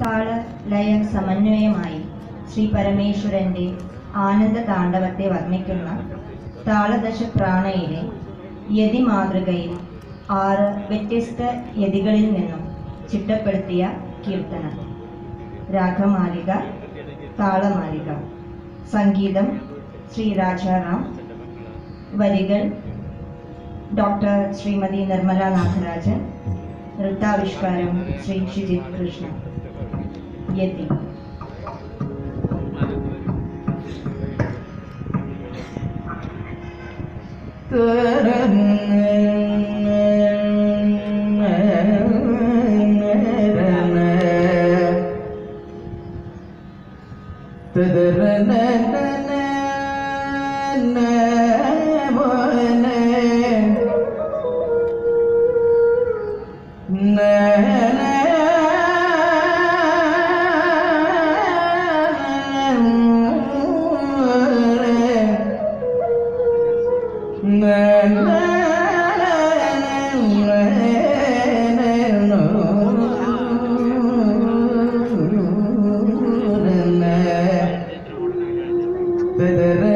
താള ലയ സമന്വയമായി ശ്രീ പരമേശ്വരന്റെ ആനന്ദ താണ്ഡവത്തെ വർണിക്കുന്ന താളദശ പ്രാണയിലെ യതി മാതൃകയിൽ ആറ് വ്യത്യസ്ത യതികളിൽ നിന്നും ചിട്ടപ്പെടുത്തിയ കീർത്തനം. രാഗമാലിക താളമാലിക. സംഗീതം ശ്രീ രാജാറാം. വരികൾ doctor Shrimati Nirmala Nagarajan. നൃത്താവിഷ്കാരം Shri Shijith getting. Terang Thank you.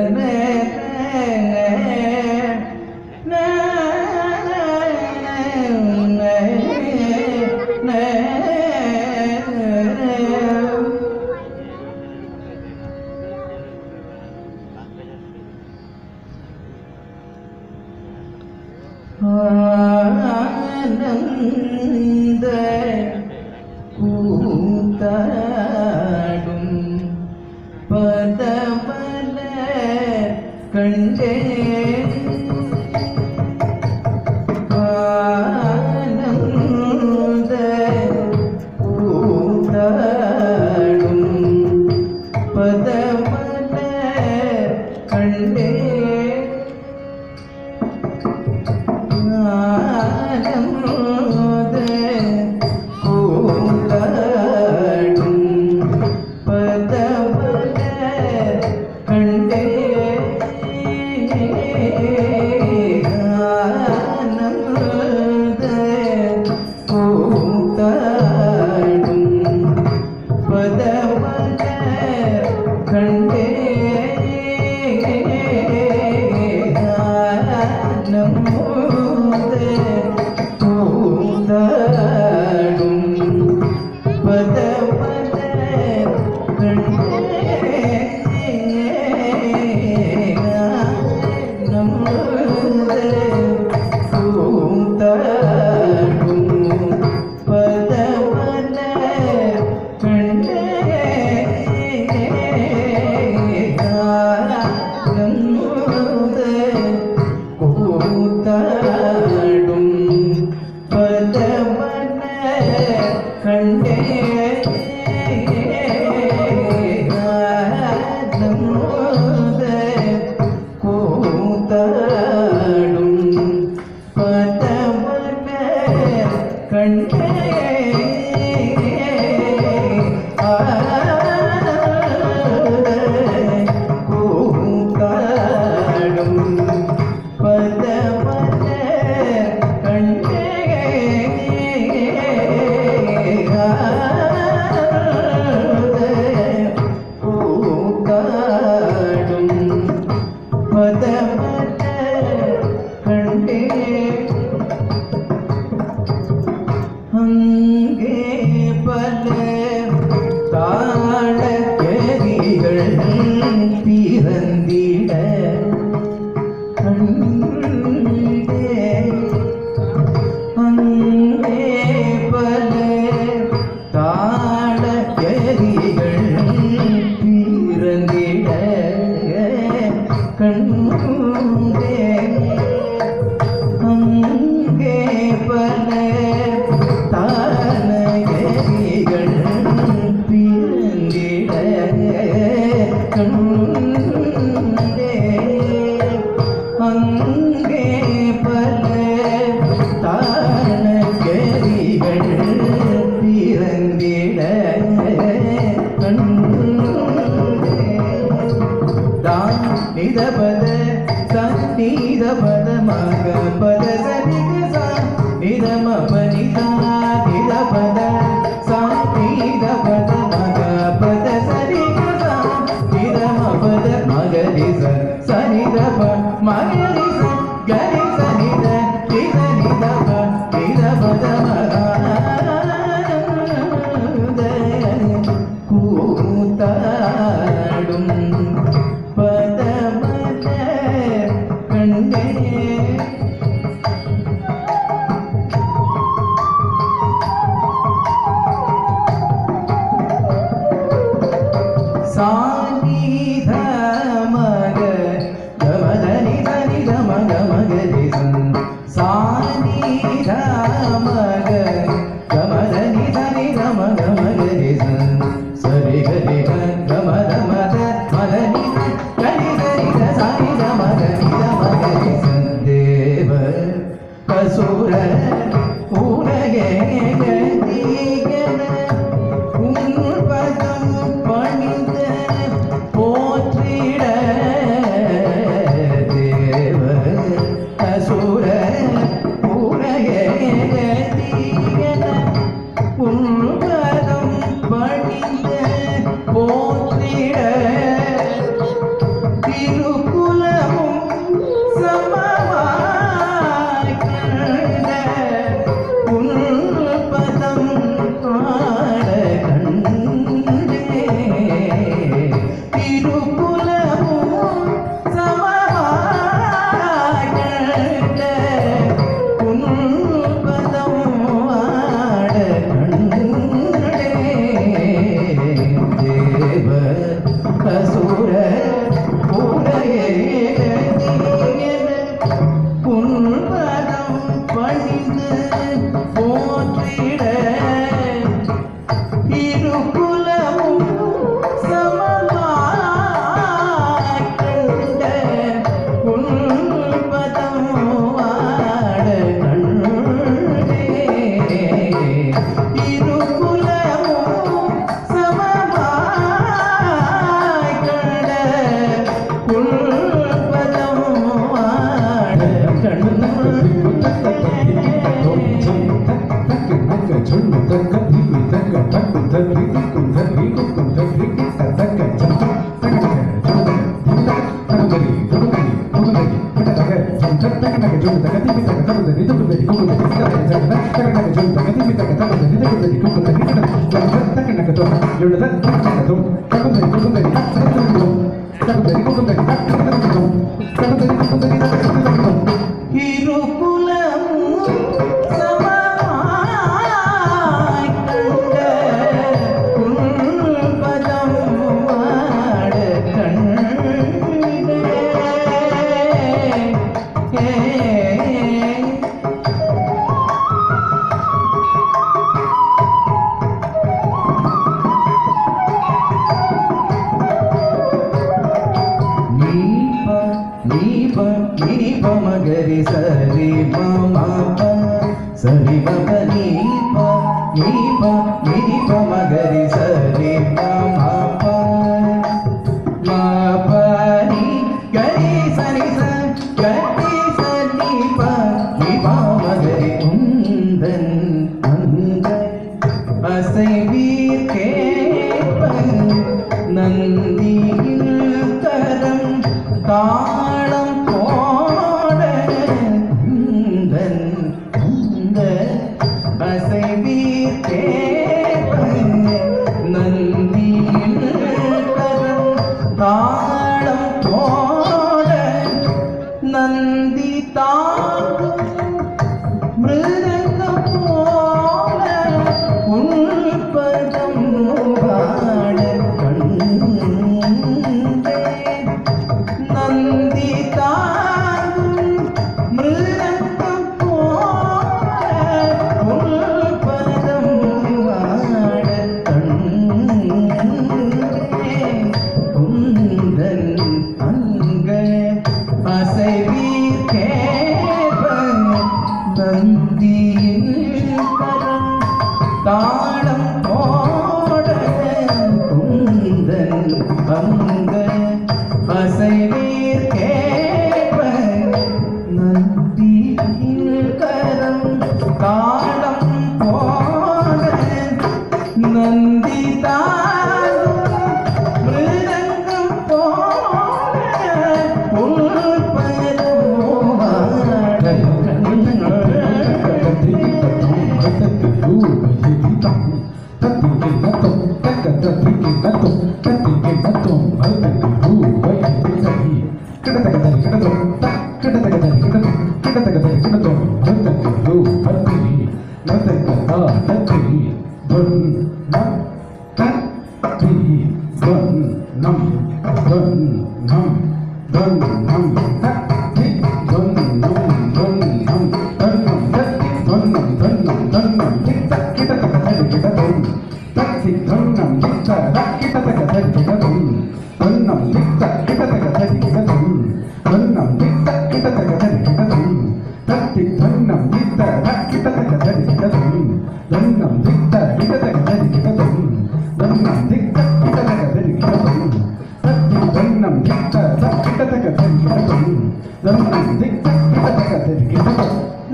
the நீத பத மக after the event.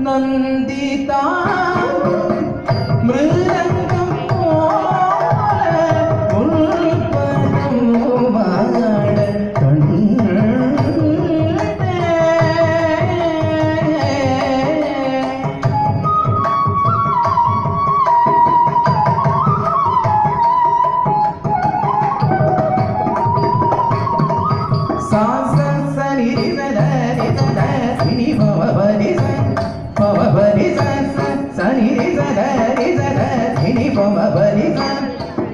Nandita. పమని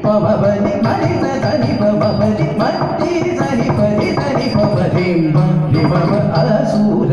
పమని మరిన దని పమని మట్టి దని పని దని పమని మని పమ అసూర